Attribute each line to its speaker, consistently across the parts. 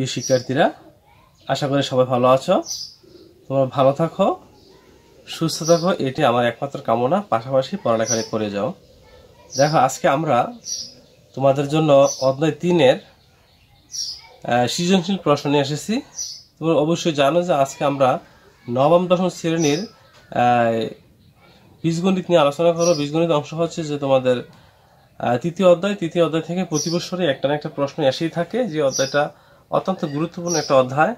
Speaker 1: প্রিয় শিক্ষার্থীরা, আশা করি সবাই ভালো আছো। তোমরা ভালো থাকো, সুস্থ থাকো, এটি আমার একমাত্র কামনা। পাশাপাশি পড়ালেখা করে যাও। দেখো, আজকে আমরা তোমাদের জন্য অধ্যায় তিনের সৃজনশীল প্রশ্ন নিয়ে এসেছি। তোমরা অবশ্যই জানো যে আজকে আমরা নবম, দশম শ্রেণির বীজগণিত নিয়ে আলোচনা করো বীজগণিত অংশ হচ্ছে যে তোমাদের তৃতীয় অধ্যায়। তৃতীয় অধ্যায় থেকে প্রতি বছরই একটা না একটা প্রশ্ন এসেই থাকে যে অধ্যায়টা অত্যন্ত গুরুত্বপূর্ণ একটা অধ্যায়।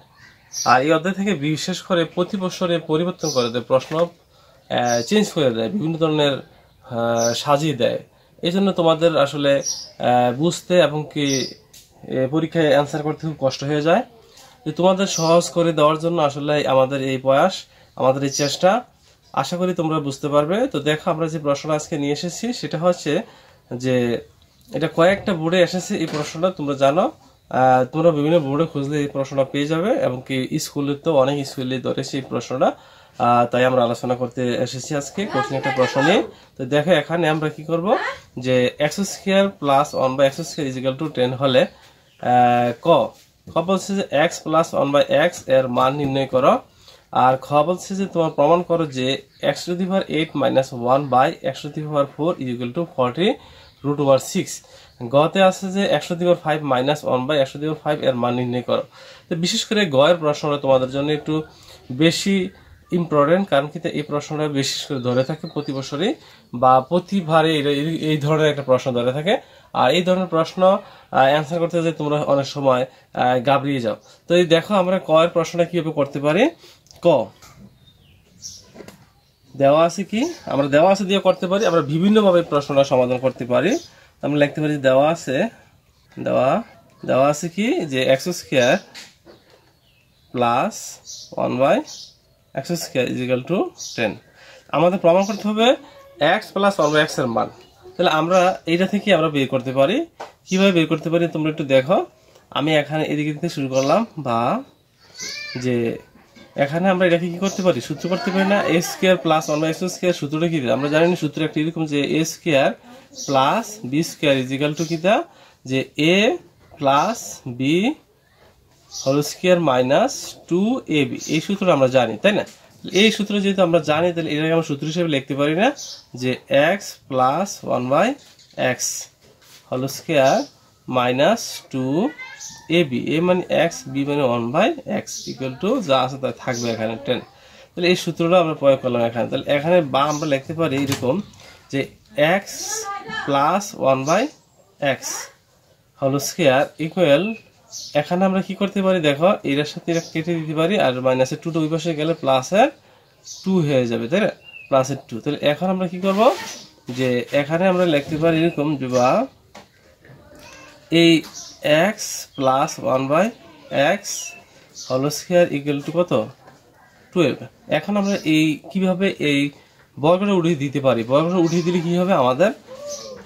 Speaker 1: আর এই অধ্যায় থেকে বিশেষ করে প্রতি বছরে পরিবর্তন করে দেয়, প্রশ্ন চেঞ্জ করে দেয়, বিভিন্ন ধরনের সাজিয়ে দেয়। এই জন্য তোমাদের আসলে বুঝতে এবং কি পরীক্ষায় অ্যান্সার করতে খুব কষ্ট হয়ে যায়। তো তোমাদের সহজ করে দেওয়ার জন্য আসলে আমাদের এই প্রয়াস, আমাদের এই চেষ্টা। আশা করি তোমরা বুঝতে পারবে। তো দেখো, আমরা যে প্রশ্নটা আজকে নিয়ে এসেছি, সেটা হচ্ছে যে, এটা কয়েকটা বোর্ডে এসেছে এই প্রশ্নটা, তোমরা জানো। তোমরা বিভিন্ন বোর্ডে খুঁজলে এই প্রশ্নটা পেয়ে যাবে এবং কি স্কুলে তো অনেক স্কুলে ধরেছে এই প্রশ্নটা। তাই আমরা আলোচনা করতে এসেছি আজকে কঠিন একটা প্রশ্ন নিয়ে। তো দেখো, এখানে আমরা কি করব? যে x square plus one by x square equal to ten হলে ক? খ বলছে যে এক্স প্লাস ওয়ান বাই এক্সের মান নির্ণয় করো। আর খ বলছে যে তোমার প্রমাণ করো যে x to the power eight minus one by x to the power four equal to forty root over six গতে আছে যে একশো the power five minus one by একশো দি পাওয়ার ফাইভ এর মান নির্ণয় করো। তো বিশেষ করে গয়ের প্রশ্নটা তোমাদের জন্য একটু বেশি ইম্পর্টেন্ট কারণ কি এই প্রশ্নটা বিশেষ করে ধরে থাকে প্রতি বছরই, বা প্রতিবারে এই- ধরনের একটা প্রশ্ন ধরে থাকে। আর এই ধরনের প্রশ্ন অ্যান্সার করতে যে তোমরা অনেক সময় গাবড়িয়ে যাও। তো এই দেখো আমরা ক এর প্রশ্নটা কীভাবে করতে পারি? ক। দেওয়া আছে কি? আমরা দেওয়া আছে দিয়ে করতে পারি, আমরা বিভিন্নভাবে প্রশ্নটা সমাধান করতে পারি। আমরা লিখতে পারি দেওয়া আছে, দেওয়া দেওয়া আছে কি? যে x square plus one by x square equal to ten আমাদের প্রমাণ করতে হবে এক্স প্লাস ওয়ান বাই এক্সের মান। তাহলে আমরা এইটা থেকে আমরা বের করতে পারি। কীভাবে বের করতে পারি তোমরা একটু দেখো। আমি এখানে এদিকে থেকে শুরু করলাম বা যে এখানে আমরা এটাকে কি করতে পারি? সূত্র করতে পারি না। A square plus one by x square সূত্রটা কি? আমরা জানি সূত্র একটা এরকম যে a square plus b square equal to কিটা যে a plus b whole square minus two a b এই সূত্রটা আমরা জানি, তাই না? এই সূত্র যেহেতু আমরা জানি, তাহলে এটাকে আমরা সূত্র হিসেবে লিখতে পারি না, যে x plus one by x whole square minus two a b a মানে এক্স বি মানে one by x equal to যা আছে তা থাকবে এখানে টেন তাহলে এই সূত্রটা আমরা প্রয়োগ করলাম এখানে। তাহলে এখানে বা আমরা লিখতে পারি এরকম যে x plus one by x whole square equal এখানে আমরা কি করতে পারি? দেখো এটার সাথে এটা কেটে দিতে পারি আর মাইনাসের টু ওই পাশে গেলে প্লাসের টু হয়ে যাবে, তাই না? প্লাসের টু তাহলে এখন আমরা কি করব? যে এখানে আমরা লিখতে পারি এরকম যে বা এই x plus one by x whole square equal to কত? টুয়েলভ এখন আমরা এই কীভাবে এই বর্গটা উঠিয়ে দিতে পারি। বর্গটা উঠিয়ে দিলে কি হবে? আমাদের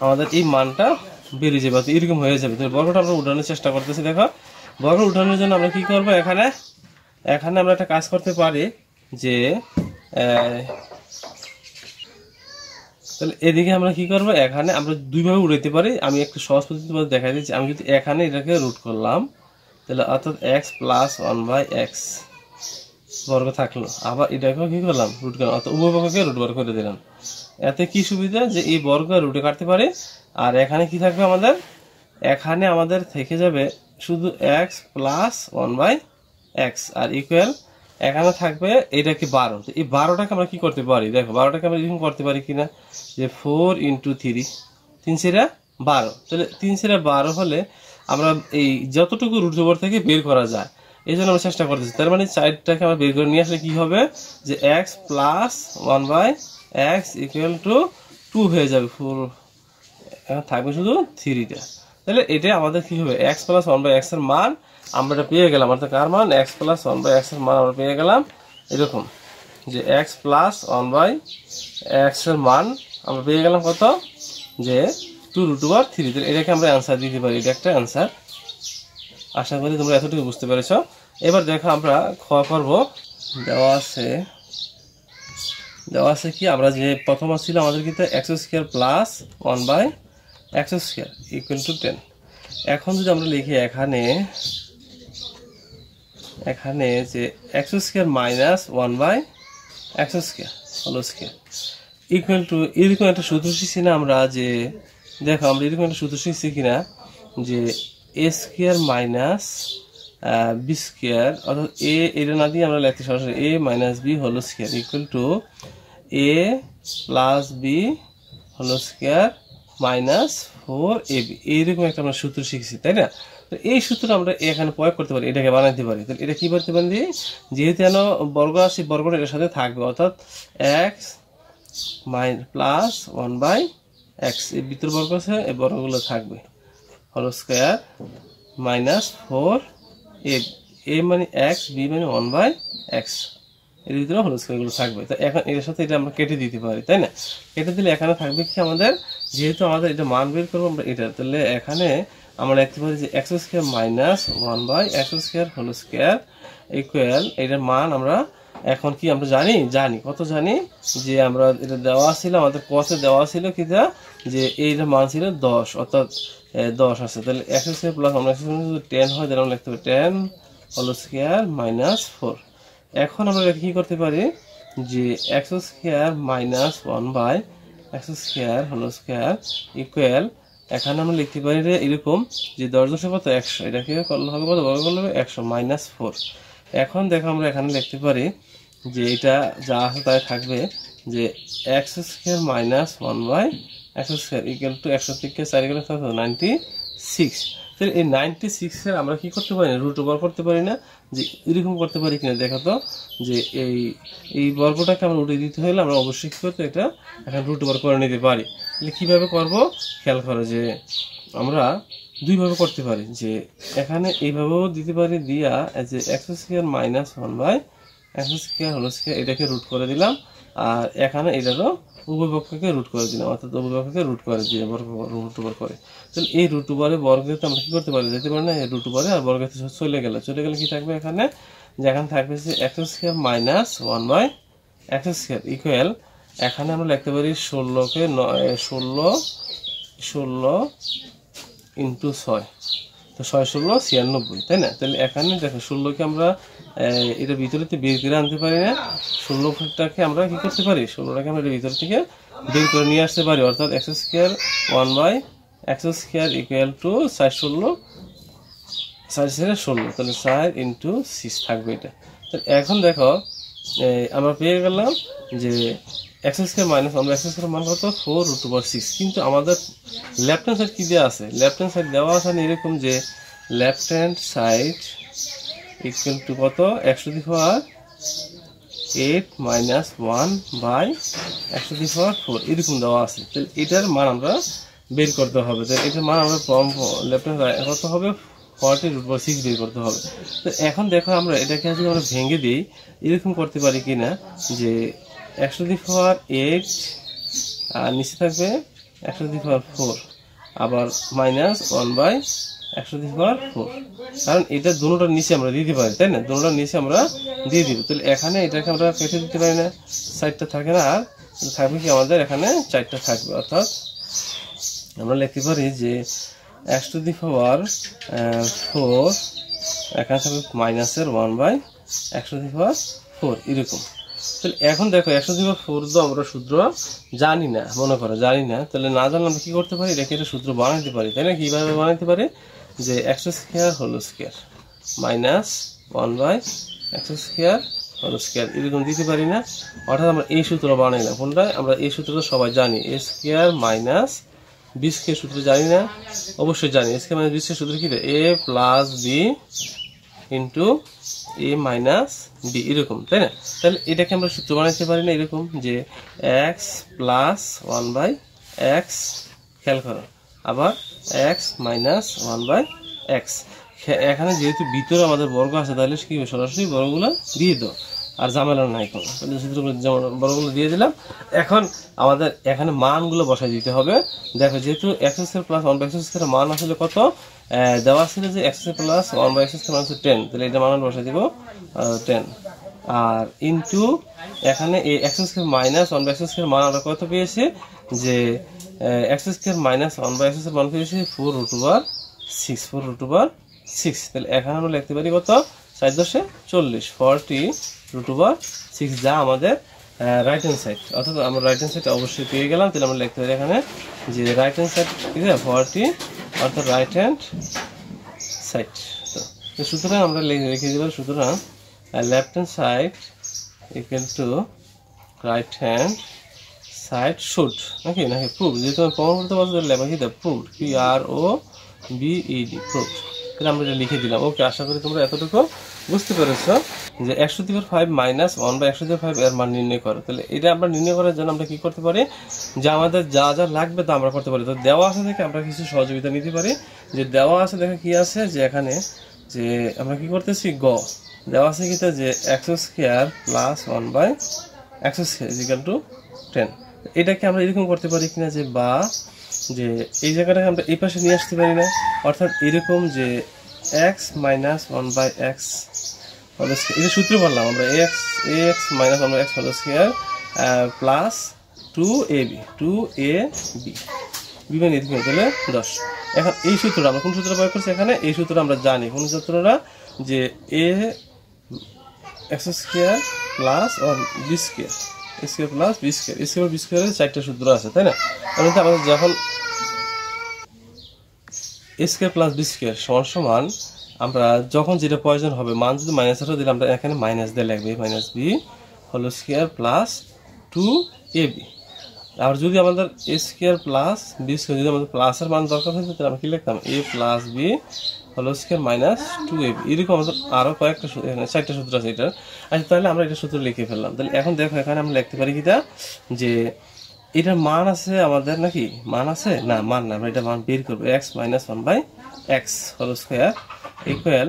Speaker 1: আমাদের এই মানটা বেড়ে যাবে। অর্থাৎ এরকম হয়ে যাবে। তো বর্গটা আমরা উঠানোর চেষ্টা করতেছি। দেখো বর্গ উঠানোর জন্য আমরা কি করব? এখানে এখানে আমরা একটা কাজ করতে পারি যে তাহলে এদিকে আমরা কি করব? এখানে আমরা দুইভাবে উড়াইতে পারি। আমি একটু সহজ পদ্ধতি তোমাদের দেখাই দিচ্ছি। আমি যদি এখানে এটাকে রুট করলাম। তাহলে অর্থাৎ x plus one by x বর্গ থাকল। আবার এটাকেও কি করলাম? রুট করলাম। অর্থাৎ পক্ষকে রুট বার করে দিলাম। এতে কি সুবিধা? যে এই বর্গ রুটে কাটতে পারে। আর এখানে কি থাকবে আমাদের? এখানে আমাদের থেকে যাবে শুধু x plus one by x R equal এখানে থাকবে এটা কি বারো। তো এই বারোটাকে আমরা কি করতে পারি? দেখো, বারোটাকে আমরা এরকম করতে পারি কিনা? যে ফোর ইন্টু থ্রি তিন সেরা বারো। তাহলে তিন সেরা বারো হলে আমরা এই যতটুকু রুট ওভার থেকে বের করা যায় এই জন্য আমরা চেষ্টা করতেছি। তার মানে চারটাকে আমরা বের করে নিয়ে আসলে কি হবে? যে x plus one by x equal to two হয়ে যাবে ফোর থাকবে শুধু থ্রিটা তাহলে এটা আমাদের কি হবে? এক্স প্লাস ওয়ান বাই এক্সের মান আমরা এটা পেয়ে গেলাম। অর্থাৎ কার মান? এক্স প্লাস ওয়ান বাই এক্সের মান আমরা পেয়ে গেলাম। এরকম। যে এক্স প্লাস ওয়ান বাই এক্সের মান আমরা পেয়ে গেলাম কত? যে টু রুট ওভার থ্রি এটাকে আমরা অ্যান্সার দিতে পারি। এটা একটা অ্যান্সার আশা করি তোমরা এতটুকু বুঝতে পেরেছ। এবার দেখো আমরা খ করব দেওয়া আছে। দেওয়া আছে কি? আমরা যে প্রথম ছিল আমাদের কিন্তু x square plus one by x square equal to ten এখন যদি আমরা লিখি এখানে এখানে যে x square minus one by x square হলো স্কোয়ার ইকুয়াল টু এরকম একটা সূত্র শিখছি না আমরা যে, দেখো আমরা এরকম একটা সূত্র শিখছি কিনা যে a square minus b square অর্থাৎ এ এটা না দিয়ে আমরা লিখতে সরাসরি এ মাইনাস বি হলো square equal to a plus b হলো square minus four a b এইরকম একটা আমরা সূত্র শিখছি, তাই না? তো এই সূত্র আমরা এখানে প্রয়োগ করতে পারি, এটাকে বানাইতে পারি। তাহলে এটা কি করতে পারি? যেহেতু যেন বর্গ আসি বর্গটা এটার সাথে থাকবে, অর্থাৎ x mine plus one by x এই ভিতর বর্গ আছে, এই বর্গগুলো থাকবে। হলো square minus four a a মানে এক্স বি মানে ওয়ান বাই এক্সের ভিতরে হলো স্কোয়ারগুলো থাকবে। তো এখন এর সাথে এটা আমরা কেটে দিতে পারি, তাই না? কেটে দিলে এখানে থাকবে কি আমাদের? যেহেতু আমাদের এটা মান বের করব আমরা এটা, তাহলে এখানে আমরা দেখতে পারি যে x square minus one by x square হলো স্কোয়ার ইকুয়াল এটার মান আমরা এখন কি আমরা জানি? জানি। কত জানি? যে আমরা এটা দেওয়া ছিল, আমাদের কসে দেওয়া ছিল কি যে? এইটা মান ছিল দশ। অর্থাৎ দশ আছে। তাহলে এক্স স্কোয়ার প্লাস আমরা টেন হয়, তাহলে আমরা লিখতে পারি টেন হলো স্কোয়ার মাইনাস ফোর এখন আমরা কি করতে পারি? যে x square minus one by x square হলো স্কোয়ার ইকুয়াল এখানে আমরা লিখতে পারি এরকম, যে দশ দশে কত? একশো। এটাকে করলে হবে কত? বর্গ করলে হবে একশো মাইনাস ফোর এখন দেখো আমরা এখানে লিখতে পারি যে এটা যা আছে তাই থাকবে, যে x square minus one by x square equal to একশো থেকে চার গেলে নাইনটি সিক্স তাহলে এই নাইনটি সিক্সের আমরা কি করতে পারি না? রুট ওভার করতে পারি না? যে এরকম করতে পারি কিনা দেখো তো, যে এই এই বর্গটাকে আমরা উঠে দিতে হলে আমরা অবশ্যই কি করতে, এটা এখন রুট ওভার করে নিতে পারি। তাহলে কীভাবে করব? খেয়াল করো যে আমরা দুইভাবে করতে পারি, যে এখানে এইভাবেও দিতে পারি দিয়া যে x square minus one by x square হলো স্কোয়ার এটাকে রুট করে দিলাম। আর এখানে এটারও উভয়পক্ষকে রুট করে দিলাম, অর্থাৎ উভয়পক্ষকে রুট করে দিয়ে রুট ওভার করে। তাহলে এই রুট ওভারে বর্গতে আমরা কী করতে পারি? যেতে পারি না, এই রুট ওভারে আর বর্গতে চলে গেলে। চলে গেলে কি থাকবে এখানে? যে এখানে থাকবে যে x square minus one by x square equal এখানে আমরা লিখতে পারি ষোলোকে নয়, ষোলো ষোলো ইন্টু ছয়। তো ছয় ষোলো ছিয়ানব্বই, তাই না? তাহলে এখানে দেখো, ষোলোকে আমরা এটা ভিতরে থেকে বের করে আনতে পারি না। ষোলোটাকে আমরা কি করতে পারি? ষোলোটাকে আমরা এটা ভিতর থেকে বের করে নিয়ে আসতে পারি। অর্থাৎ x square one by x square equal to চার ষোলো ছেড়ে ষোলো। তাহলে চার ইন্টু সিক্স থাকবে এটা। তো এখন দেখো আমরা পেয়ে গেলাম যে এক্স স্কোয়ার মাইনাস আমরা এক্স স্কোয়ার মান কত? ফোর রুট ওভার সিক্স কিন্তু আমাদের লেফট হ্যান্ড সাইড কি দেওয়া আছে? লেফট হ্যান্ড সাইড দেওয়া আছে এরকম যে left hand side equal to কত? একশো the power eight minus one by একশো দি পাওয়ার ফোর এরকম দেওয়া আছে। তাহলে এটার মান আমরা বের করতে হবে। তাহলে এটার মান আমরা লেফট হ্যান্ড কত হবে? ফর্টি রুট বাই সিক্স বের করতে হবে। তো এখন দেখো আমরা এটাকে যদি আমরা ভেঙে দিই। এরকম করতে পারি কি না যে একশো দি পাওয়ার এইট, আর নিচে থাকবে একশো দি পাওয়ার ফোর, আবার মাইনাস ওয়ান বাই একশো দি পাওয়ার ফোর। কারণ এটা দুটোটার নিচে আমরা দিতে পারি, তাই না? দুটোটার নিচে আমরা দিয়ে দিব। তাহলে এখানে এটাকে আমরা কেটে দিতে পারি না চারটা থাকে না, আর থাকবে কি আমাদের এখানে চারটা থাকবে, অর্থাৎ আমরা লিখতে পারি যে x to the power four এখানে থাকবে মাইনাসের ওয়ান বাই একশো দি পাওয়ার ফোর এরকম। তাহলে এখন দেখো, একশো দি পাওয়ার ফোর তো আমরা সূত্র জানি না, মনে করো, জানি না। তাহলে না জানলে আমরা কি করতে পারি? রেখে এটা সূত্র বানাইতে পারি, তাই না? কীভাবে বানাইতে পারি? যে একশো square whole square minus one by একশো স্কোয়ার হলো স্কোয়ার এরকম দিতে পারি না। অর্থাৎ আমরা এই সূত্র বানাইলাম। কোনটা? আমরা এই সূত্রটা সবাই জানি। A square minus b square সূত্র জানি না। অবশ্যই জানি। A square minus b square সূত্র কি a plus b into a minus b এরকম, তাই না? তাহলে এটাকে আমরা সূত্র বানাইতে পারি না এরকম যে x plus one by x খেয়াল করো। আবার x minus one by x এখানে যেহেতু ভিতরে আমাদের বর্গ আছে, তাহলে কি? সরাসরি বর্গগুলো দিয়ে দাও। আর ঝামেলা নাই কোনো। যেমন বর্গগুলো দিয়ে দিলাম। এখন আমাদের এখানে মানগুলো বসাই দিতে হবে। দেখো, যেহেতু x square plus one by x square মান আসলে কত? দেওয়া ছিল যে x square plus one by x মান হচ্ছে টেন তাহলে এটা মান বসাই দিব টেন আর ইনটু এখানে এই x square minus one by x square মান আমরা কত পেয়েছি? যে x square minus one by x square মান পেয়েছি four root over six four root over six তাহলে এখানে আমরা লিখতে পারি কত? চার দশে চল্লিশ ফর্টি রুট ওভার সিক্স যা আমাদের রাইট হ্যান্ড সাইড অর্থাৎ আমরা রাইট হ্যান্ড সাইড অবশ্যই পেয়ে গেলাম। তাহলে আমরা লিখতে পারি এখানে যে রাইট হ্যান্ড সাইড ঠিক আছে ফর্টি অর্থাৎ রাইট হ্যান্ড সাইড তো সুতরাং আমরা লিখে দেবো সুতরাং left hand side equal to right hand side should নাকি? নাকি? প্রুভ যেহেতু প্রমাণ করতে পারছি লেখা কি? Prove P R O BED prove তাহলে আমরা এটা লিখে দিলাম। ওকে, আশা করি তোমরা এতটুকু বুঝতে পেরেছ যে একশো দিবের ফাইভ মাইনাস ওয়ান বা একশো দিবের ফাইভ এর মান নির্ণয় করো। তাহলে এটা আমরা নির্ণয় করার জন্য আমরা কি করতে পারি? যে আমাদের যা যা লাগবে তা আমরা করতে পারি। তো দেওয়া আছে থেকে আমরা কিছু সহযোগিতা নিতে পারি। যে দেওয়া আছে দেখে কি আছে? যে এখানে যে আমরা কি করতেছি? গ। দেওয়া আছে কি যে একশো স্কোয়ার প্লাস ওয়ান বাই একশো স্কোয়ার ইজিক্যাল টু টেন এটাকে আমরা এরকম করতে পারি কিনা যে বা যে এই জায়গাটাকে আমরা এই পাশে নিয়ে আসতে পারি না। অর্থাৎ এরকম যে x minus one by x হলো এটা সূত্র বললাম আমরা x a x minus one by x হলো square plus two a b two a b b মানে এরকম তাহলে দশ। এখন এই সূত্রটা আমরা কোন সূত্র প্রয়োগ করছি এখানে? এই সূত্র আমরা জানি। কোন সূত্রটা? যে a x square plus one b square square plus b square square b স্কোয়ারের চারটা সূত্র আছে, তাই না? আমাদের যখন স্কোয়ার প্লাস বি স্কোয়ার সমান সমান আমরা যখন যেটা প্রয়োজন হবে, মান যদি মাইনাস আঠারো দিলে আমরা এখানে মাইনাস দিয়ে লাগবে মাইনাস বি হলো square plus two a b আর যদি আমাদের a square plus b square যদি আমাদের প্লাসের মান দরকার হতো তাহলে আমরা কি লিখতাম? এ প্লাস বি হলো square minus two a b এরকম আমাদের আরও কয়েকটা চারটা সূত্র আছে এটার। আচ্ছা তাহলে আমরা এটা সূত্র লিখে ফেললাম। তাহলে এখন দেখো, এখানে আমরা লিখতে পারি কিটা? যে এটার মান আছে আমাদের নাকি? মান আছে? না, মান না, আমরা এটা মান বের করব। X minus one by x হলো স্কোয়ার ইকুয়াল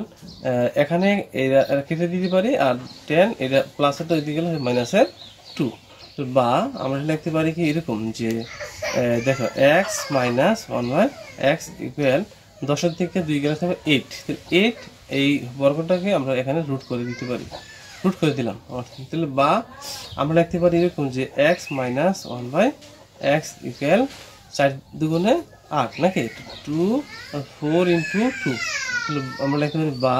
Speaker 1: এখানে এটা কেটে দিতে পারি আর টেন এটা প্লাসের তো এদিকে গেলে মাইনাসের টু বা আমরা লিখতে পারি কি এরকম যে দেখো x minus one by x equal দশের থেকে দুই গেলে থাকবে এইট এইট এই বর্গটাকে আমরা এখানে রুট করে দিতে পারি। রুট করে দিলাম। তাহলে বা আমরা লিখতে পারি এরকম যে x minus one by x equal চার দুগুণে আট, নাকি? টু ফোর ইন্টু টু আমরা লিখতে পারি বা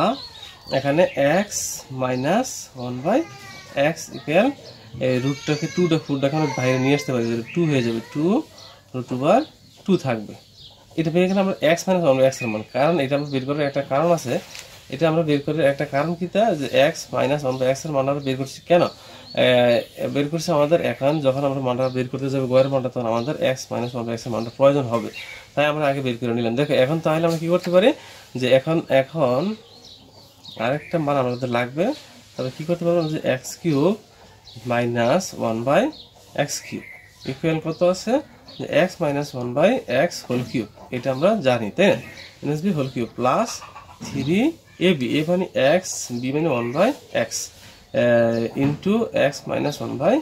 Speaker 1: এখানে x minus one by x equal এই রুটটাকে টুটা ফুটটাকে আমরা বাইরে নিয়ে আসতে পারি টু হয়ে যাবে টু রুট ওভার টু থাকবে। এটা পেয়ে গেলে আমরা এক্স মাইনাস ওয়ান এক্সের মান, কারণ এটা আমরা বের করার একটা কারণ আছে। এটা আমরা বের করার একটা কারণ কি তা? যে এক্স মাইনাস ওয়ান এক্সের মান আমরা বের করছি কেন? বের করছি আমাদের এখন যখন আমরা মানটা বের করতে যাব গয়ের মানটা, তখন আমাদের এক্স মাইনাস ওয়ান এক্সের মানটা প্রয়োজন হবে। তাই আমরা আগে বের করে নিলাম। দেখো, এখন তাহলে আমরা কি করতে পারি? যে এখন এখন আরেকটা মান আমাদের লাগবে। তবে কি করতে পারব? যে x cube minus one by x cube equal কত আছে? যে x minus one by x whole cube এটা আমরা জানি, তাই না? NS b whole cube plus three a b a মানে এক্স বি মানে one by x into x minus one by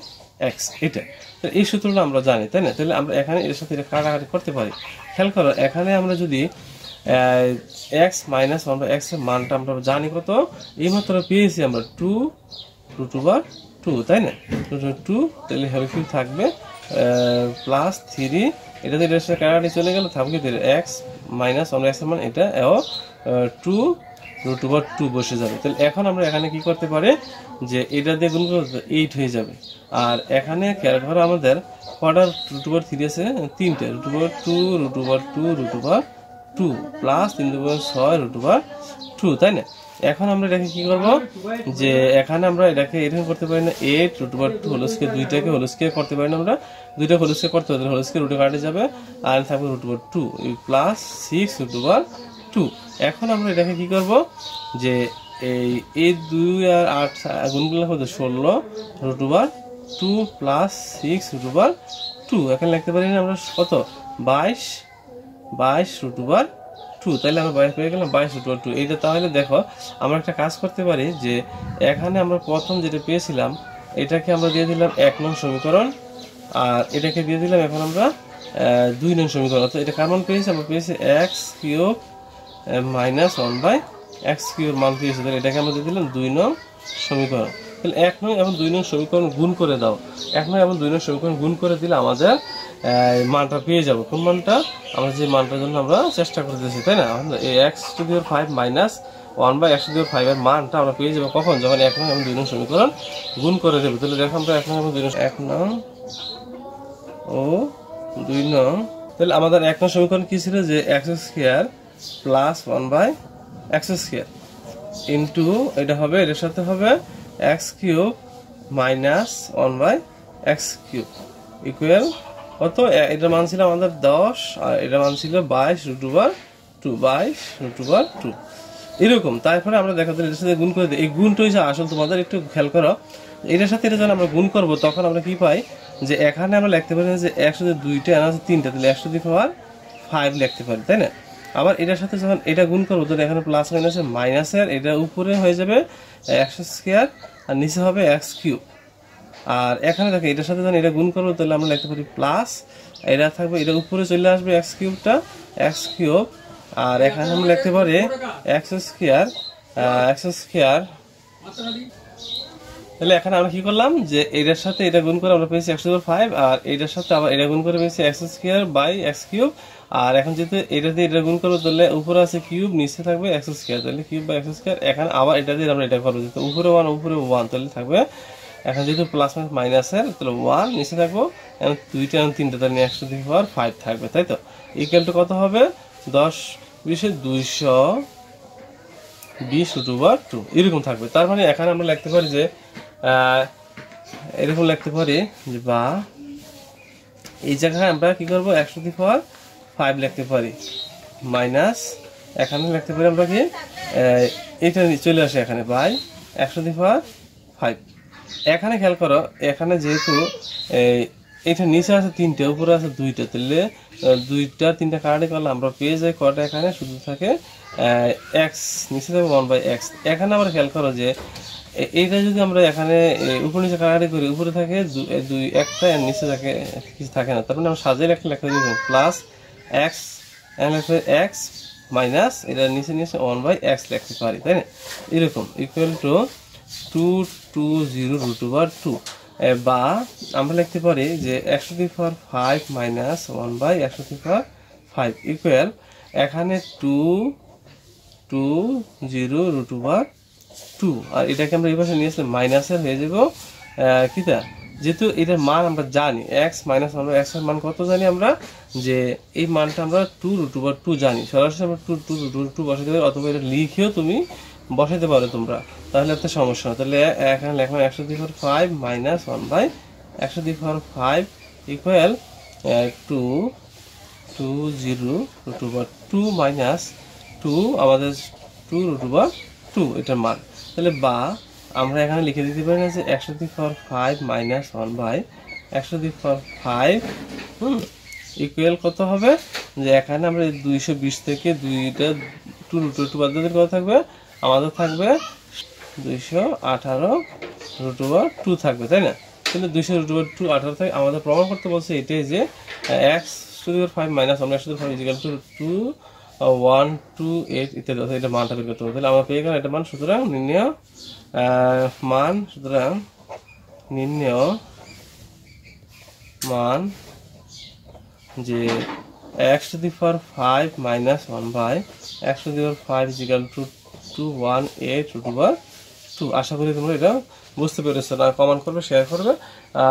Speaker 1: x এটা। তো এই সূত্রটা আমরা জানি, তাই না? তাহলে আমরা এখানে এর সাথে কাটাকাটি করতে পারি। খেয়াল করো, এখানে আমরা যদি এক্স মাইনাস ওয়ান বাই এক্সের মানটা আমরা জানি কত? এই মাত্র পেয়েছি আমরা টু রুট ওভার টু তাই না? টু তাহলে হেল কিউব থাকবে প্লাস থ্রি এটা যদি এটার সাথে কাটাকাটি চলে গেল থাকবে এক্স মাইনাস ওয়ান এক্সের মান, এটা ও টু রুট ওভার টু বসে যাবে। তাহলে এখন আমরা এখানে কি করতে পারি? যে এটা দিয়ে গুণ করলে এইট হয়ে যাবে। আর এখানে খেয়াল করো আমাদের কটা রুট ওভার থ্রি আছে, তিনটে। Root over two root over two root over two plus তিন দুবার ছয় রুট ওভার টু তাই না? এখন আমরা এটাকে কি করব? যে এখানে আমরা এটাকে এরকম করতে পারি না eight root over two whole square দুইটাকে হোল স্কোয়ার করতে পারি না আমরা। দুইটা হোল স্কোয়ার করতে পারি হোল স্কোয়ার রুটে কাটে যাবে, আর থাকবে root over two plus six root over two এখন আমরা এটাকে কি করব? যে এই এই দুই আর আট গুণগুলো হচ্ছে ষোলো, root over two plus six, root over two. এখানে লিখতে পারি না আমরা কত? বাইশ বাইশ, রুট ওভার টু। তাহলে আমরা বাইশ পেয়ে গেলাম, বাইশ, রুট ওভার টু। এইটা তাহলে দেখো, আমরা একটা কাজ করতে পারি যে এখানে আমরা প্রথম যেটা পেয়েছিলাম, এটাকে আমরা দিয়ে দিলাম এক নং সমীকরণ। আর এটাকে দিয়ে দিলাম এখন আমরা দুই নং সমীকরণ। অর্থাৎ এটা কার মান পেয়েছি? আমরা পেয়েছি x cube minus one by x cube মান পেয়েছি তাহলে এটাকে আমরা দিয়ে দিলাম দুই নং সমীকরণ। তাহলে এক নং এবং দুই নং সমীকরণ গুণ করে দাও। এক নং এবং দুই নং সমীকরণ গুণ করে দিলে আমাদের মানটা পেয়ে যাব। কোন মানটা? আমরা যে মানটার জন্য আমরা চেষ্টা করতেছি, তাই না? X to the five minus one by একশো দুই ফাইভের মানটা আমরা পেয়ে যাব কখন? যখন এক নং এবং দুই নং সমীকরণ গুণ করে দেবো। তাহলে দেখো আমরা এক নং এবং দুই নং এক নং ও দুই নং। তাহলে আমাদের এক নং সমীকরণ কী ছিল? যে x square plus one by x square into এটা হবে, এটার সাথে হবে x cube minus one by x cube equal কত? এ- এটার মান ছিল আমাদের দশ, আর এটার মান ছিল বাইশ রুট ওভার টু বাইশ রুট ওভার টু এরকম। তারপরে আমরা দেখা এটার সাথে গুণ করে দিই এই গুণটা হচ্ছে আসল, তোমাদের একটু খেয়াল করো। এটার সাথে এটা যখন আমরা গুণ করব, তখন আমরা কি পাই? যে এখানে আমরা লিখতে পারি যে একশো দুইটা, আর তিনটা, তাহলে একশো দুই পাওয়ার ফাইভ লিখতে পারি, তাই না? আবার এটার সাথে যখন এটা গুণ করব তাহলে এখানে প্লাস মাইনাস মাইনাসের এটা উপরে হয়ে যাবে একশো স্কোয়ার আর নিচে হবে এক্স কিউব আর এখানে দেখো, এটার সাথে যখন এটা গুণ করব, তাহলে আমরা লিখতে পারি প্লাস এটা থাকবে, এটা উপরে চলে আসবে এক্স কিউবটা এক্স কিউব আর এখানে আমরা লিখতে পারি এক্স স্কোয়ার এক্স স্কোয়ার তাহলে এখানে আমরা কি করলাম, যে এটার সাথে এটা গুণ করে আমরা পেয়েছি একশো ফাইভ আর এটার সাথে আবার এটা গুণ করে পেয়েছি x square by x cube আর এখন যেহেতু এটা দিয়ে এটা গুণ করব, তাহলে উপরে আছে কিউব নিচে থাকবে এক্স স্কোয়ার তাহলে কিউব বাই এক্স স্কোয়ার এখানে আবার এটা দিয়ে আমরা এটা করব। যেহেতু উপরে ওয়ান উপরে ওয়ান তাহলে থাকবে। এখন যেহেতু প্লাস মাইনাস মাইনাসের তাহলে ওয়ান নিচে থাকব। এখন দুইটা এবং তিনটা, তাহলে একশো দুই পাওয়ার ফাইভ থাকবে, তাই তো? ইকুয়াল টু কত হবে? দশ, বিশে দুইশো, বিশ রুট ওভার টু এরকম থাকবে। তার মানে এখানে আমরা লিখতে পারি যে এরকম লিখতে পারি যে বা, এই জায়গায় আমরা কি করব? একশো দি পাওয়ার ফাইভ লিখতে পারি। মাইনাস এখানে লিখতে পারি আমরা কি এটা চলে আসে এখানে বাই একশো দি পাওয়ার ফাইভ এখানে খেয়াল করো, এখানে যেহেতু এটা নিচে আছে তিনটে, উপরে আছে দুইটা, তাহলে দুইটা, তিনটা কার্ডে করলে আমরা পেয়ে যাই কটা এখানে, শুধু থাকে এক্স নিচে থাকে ওয়ান বাই এক্স এখানে আবার খেয়াল করো যে এইটা যদি আমরা এখানে উপর নিচে কাটাকাটি করি, উপরে থাকে দুই, একটা নিচে থাকে, কিছু থাকে না। তার মানে আমরা সাজিয়ে একটা লেখা দিব প্লাস এক্স এক্স মাইনাস এটা নিচে নিচে ওয়ান বাই এক্স লিখতে পারি, তাই না? এরকম equal to two two zero root over two বা আমরা লিখতে পারি যে একশো দুই power five minus one by একশো দুই পাওয়ার ফাইভ ইকুয়াল এখানে two two zero root over two আর এটাকে আমরা এই পাশে নিয়ে আসলে মাইনাসের হয়ে যাব কিটা যেহেতু এটার মান আমরা জানি এক্স মাইনাস আমরা এক্সের মান কত জানি আমরা? যে এই মানটা আমরা টু রুট বা টু জানি। সরাসরি আমরা টু টু রুট টু বসাতে পারি, অথবা এটা লিখেও তুমি বসাতে পারো তোমরা। তাহলে একটা সমস্যা না তাহলে এখানে লেখা একশো দুই four five minus one by একশো দুই four five equal to two zero root over two minus two আমাদের টু রুট ওভার টু এটার মান। তাহলে বা আমরা এখানে লিখে দিতে পারি না যে একশো দুই four five minus one by একশো দুই ফর ফাইভ হুম ইকুয়াল কত হবে? যে এখানে আমরা দুইশো বিশ থেকে দুইটা টু রুট টু বাদ দিলে কত থাকবে? আমাদের থাকবে দুইশো আঠারো রুট টু থাকবে, তাই না? কিন্তু দুইশো রুট টু আঠারো থাকে। আমাদের প্রমাণ করতে বলছে এটাই যে x to the five minus আমরা একশো five is equal two two one two eight ইত্যাদি। অর্থাৎ এটা মানটা বের করতে হবে। তাহলে আমরা পেয়ে গেলাম এটা মান, সুতরাং নির্ণয় মান, সুতরাং নির্ণয় মান যে x to the power five minus one by x to the power five is equal two two one eight two bar two আশা করি তোমরা এটা বুঝতে পেরেছ। না কমেন্ট করবে শেয়ার করবে।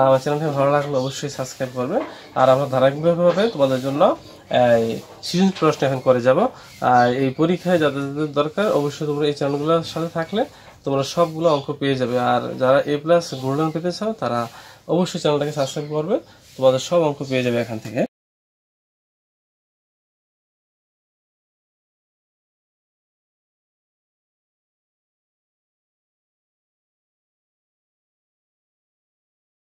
Speaker 1: আমার চ্যানেলটি ভালো লাগলে অবশ্যই সাবস্ক্রাইব করবে। আর আমরা ধারাবাহিকভাবে তোমাদের জন্য সিজন প্রশ্ন এখন করে যাব। আর এই পরীক্ষায় যাদের যাদের দরকার, অবশ্যই তোমরা এই চ্যানেলগুলোর সাথে থাকলে তোমরা সবগুলো অঙ্ক পেয়ে যাবে। আর যারা এ প্লাস গোল্ডেন পেতে চাও, তারা অবশ্যই চ্যানেলটাকে সাবস্ক্রাইব করবে। তোমাদের সব অঙ্ক পেয়ে যাবে এখান থেকে।